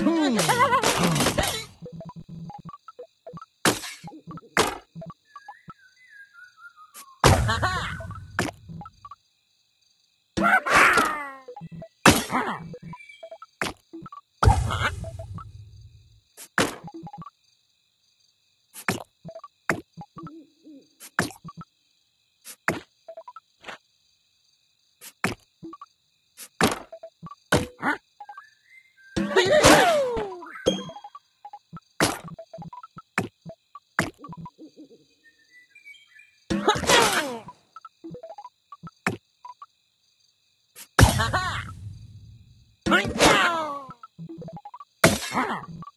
Hmm. Ha!